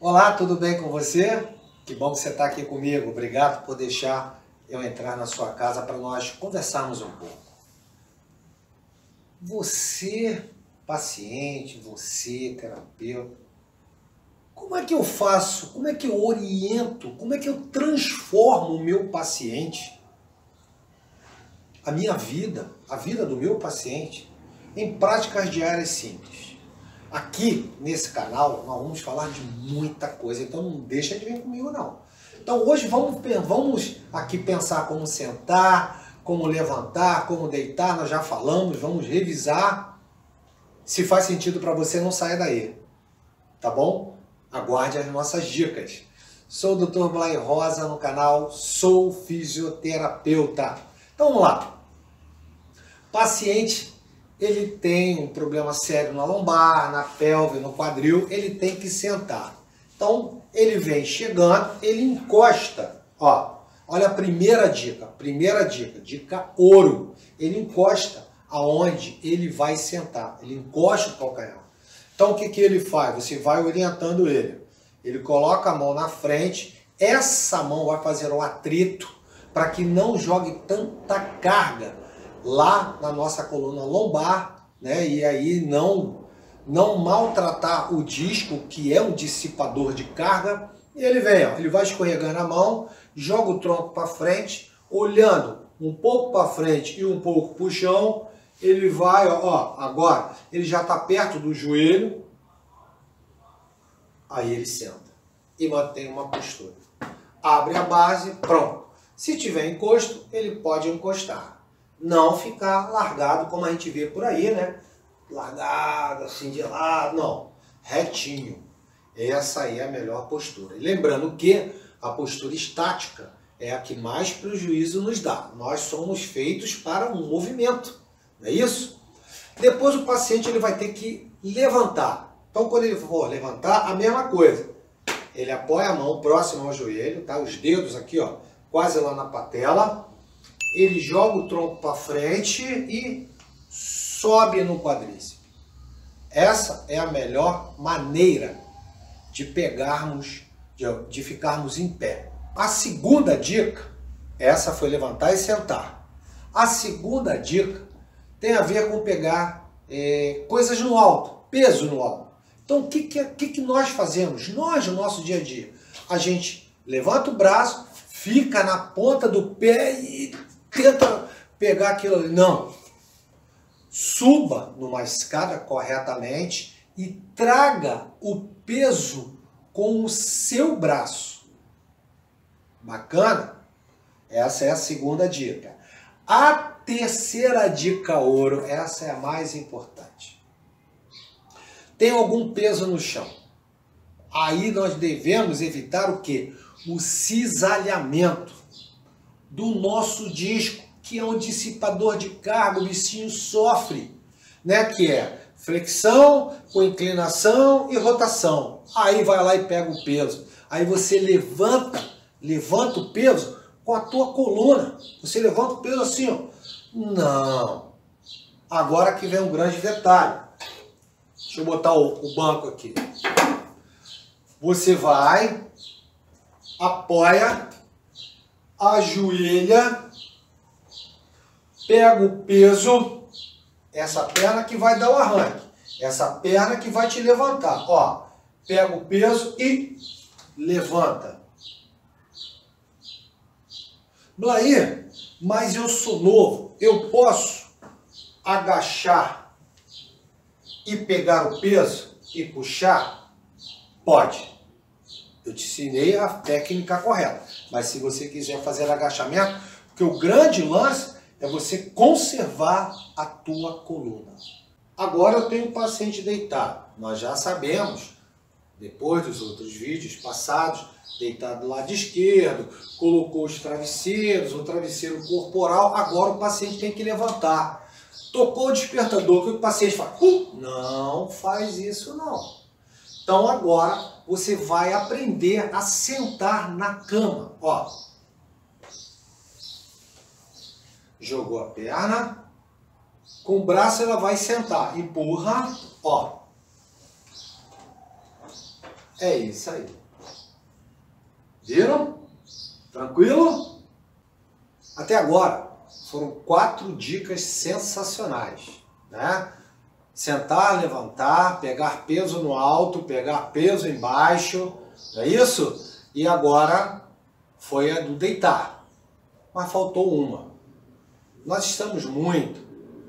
Olá, tudo bem com você? Que bom que você está aqui comigo. Obrigado por deixar eu entrar na sua casa para nós conversarmos um pouco. Você, paciente, você, terapeuta, como é que eu faço? Como é que eu oriento? Como é que eu transformo o meu paciente, a minha vida, a vida do meu paciente, em práticas diárias simples? Aqui nesse canal nós vamos falar de muita coisa, então não deixa de vir comigo não. Então hoje vamos, vamos aqui pensar como sentar, como levantar, como deitar, nós já falamos, vamos revisar. Se faz sentido para você, não saia daí, tá bom? Aguarde as nossas dicas. Sou o Dr. Blay Rosa no canal Sou Fisioterapeuta. Então vamos lá. Paciente ele tem um problema sério na lombar, na pelve, no quadril, ele tem que sentar. Então, ele vem chegando, ele encosta, ó, olha a primeira dica, primeira dica, dica ouro, ele encosta aonde ele vai sentar, ele encosta o calcanhar. Então, o que, que ele faz? Você vai orientando ele. Ele coloca a mão na frente, essa mão vai fazer o atrito para que não jogue tanta carga lá na nossa coluna lombar, né? E aí não não maltratar o disco, que é um dissipador de carga. E ele vem, ó, ele vai escorregando a mão, joga o tronco para frente, olhando um pouco para frente e um pouco para o chão. Ele vai, ó, agora ele já está perto do joelho. Aí ele senta e mantém uma postura. Abre a base, pronto. Se tiver encosto, ele pode encostar não ficar largado como a gente vê por aí, né? Largado, assim de lado, não. Retinho. Essa aí é a melhor postura. E lembrando que a postura estática é a que mais prejuízo nos dá. Nós somos feitos para um movimento, não é isso? Depois o paciente ele vai ter que levantar. Então quando ele for levantar, a mesma coisa. Ele apoia a mão próximo ao joelho, tá? Os dedos aqui, ó, quase lá na patela ele joga o tronco para frente e sobe no quadríceps. Essa é a melhor maneira de pegarmos, de, de ficarmos em pé. A segunda dica, essa foi levantar e sentar. A segunda dica tem a ver com pegar é, coisas no alto, peso no alto. Então, o que, que, que nós fazemos? Nós, no nosso dia a dia, a gente levanta o braço, fica na ponta do pé e tenta pegar aquilo ali. Não. Suba numa escada corretamente e traga o peso com o seu braço. Bacana? Essa é a segunda dica. A terceira dica ouro, essa é a mais importante. Tem algum peso no chão. Aí nós devemos evitar o que? O cisalhamento do nosso disco, que é um dissipador de carga, o bichinho sofre, né? Que é flexão com inclinação e rotação. Aí vai lá e pega o peso. Aí você levanta, levanta o peso com a tua coluna. Você levanta o peso assim, ó. Não. Agora que vem um grande detalhe. Deixa eu botar o, o banco aqui. Você vai, apoia ajoelha, pega o peso, essa perna que vai dar o arranque, essa perna que vai te levantar. Ó, pega o peso e levanta. Blair, mas eu sou novo, eu posso agachar e pegar o peso e puxar? Pode. Eu te ensinei a técnica correta. Mas se você quiser fazer agachamento, porque o grande lance é você conservar a tua coluna. Agora eu tenho um paciente deitado. Nós já sabemos, depois dos outros vídeos passados, deitado do lado esquerdo, colocou os travesseiros, o travesseiro corporal, agora o paciente tem que levantar. Tocou o despertador, que o paciente fala? Uh, não faz isso não. Então agora você vai aprender a sentar na cama. Ó. Jogou a perna, com o braço ela vai sentar. Empurra, ó. É isso aí. Viram? Tranquilo? Até agora foram quatro dicas sensacionais, né? Sentar, levantar, pegar peso no alto, pegar peso embaixo, não é isso? E agora foi a do deitar. Mas faltou uma. Nós estamos muito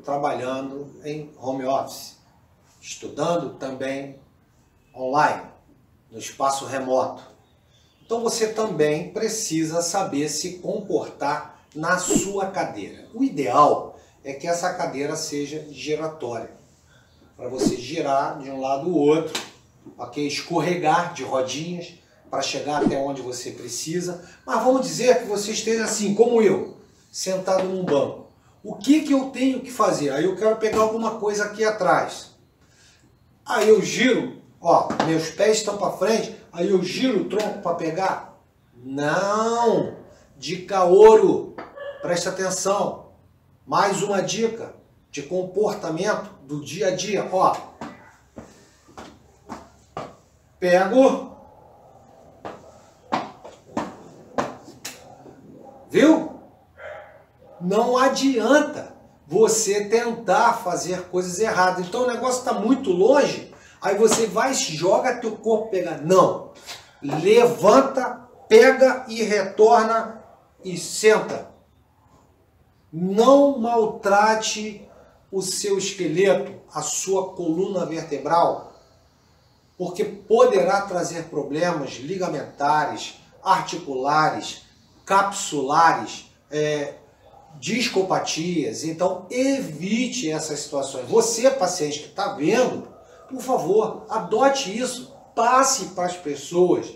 trabalhando em home office, estudando também online, no espaço remoto. Então você também precisa saber se comportar na sua cadeira. O ideal é que essa cadeira seja giratória para você girar de um lado ao outro, ok? Escorregar de rodinhas para chegar até onde você precisa. Mas vamos dizer que você esteja assim, como eu, sentado num banco. O que, que eu tenho que fazer? Aí eu quero pegar alguma coisa aqui atrás. Aí eu giro, ó, meus pés estão para frente, aí eu giro o tronco para pegar. Não! Dica ouro, presta atenção. Mais uma dica de comportamento do dia a dia. Ó, pego, viu? Não adianta você tentar fazer coisas erradas. Então o negócio está muito longe, aí você vai joga teu corpo pegar. Não, levanta, pega e retorna e senta. Não maltrate o seu esqueleto, a sua coluna vertebral, porque poderá trazer problemas ligamentares, articulares, capsulares, é, discopatias. Então, evite essas situações. Você, paciente que está vendo, por favor, adote isso, passe para as pessoas.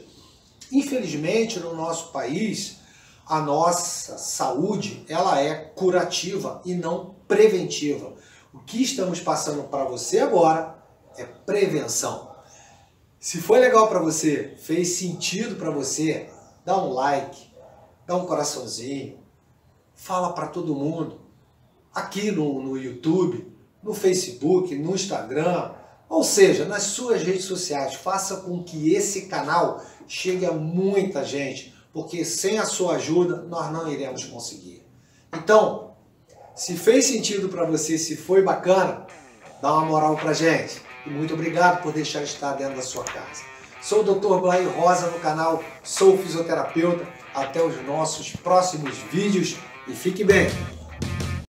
Infelizmente, no nosso país, a nossa saúde ela é curativa e não preventiva. O que estamos passando para você agora é prevenção. Se foi legal para você, fez sentido para você, dá um like, dá um coraçãozinho, fala para todo mundo, aqui no, no YouTube, no Facebook, no Instagram, ou seja, nas suas redes sociais, faça com que esse canal chegue a muita gente, porque sem a sua ajuda nós não iremos conseguir. Então, se fez sentido para você, se foi bacana, dá uma moral pra gente. E muito obrigado por deixar estar dentro da sua casa. Sou o Dr. Blay Rosa no canal Sou Fisioterapeuta. Até os nossos próximos vídeos e fique bem!